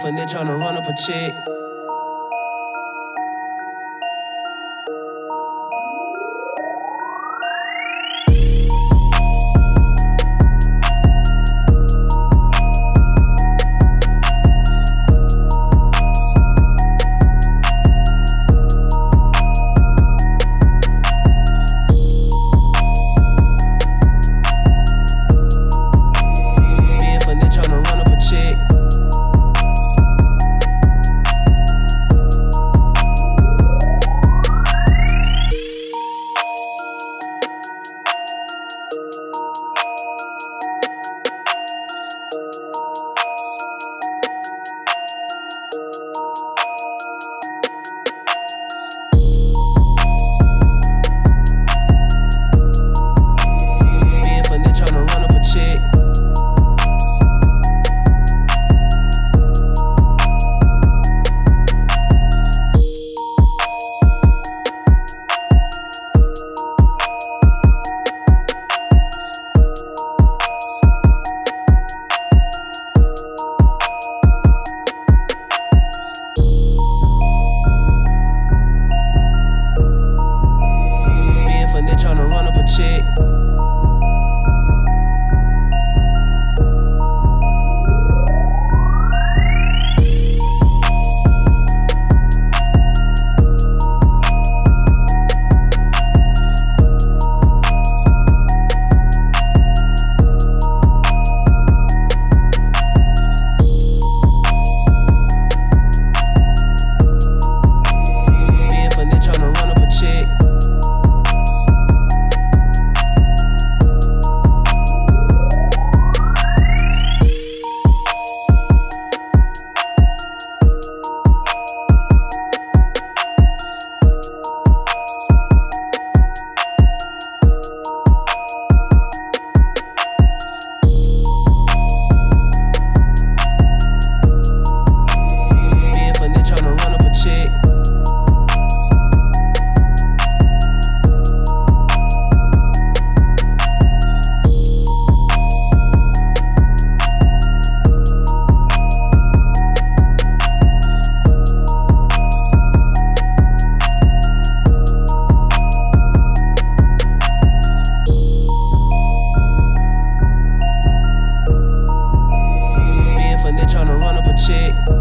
definitely tryna run up a check. chick. chick.